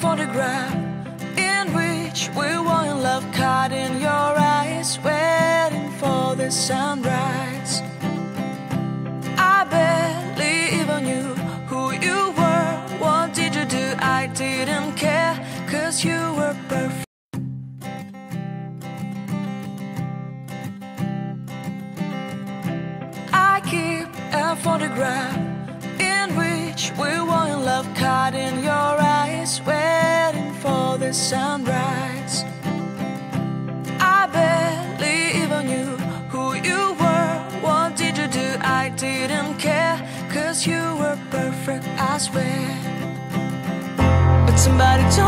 photograph in which we were in love, caught in your eyes, waiting for the sunrise. I barely even knew who you were. What did you do? I didn't care, cause you were perfect. I keep a photograph in which we were in love, caught in your sunrise. I barely even knew who you were. What did you do? I didn't care, cause you were perfect, I swear. But somebody told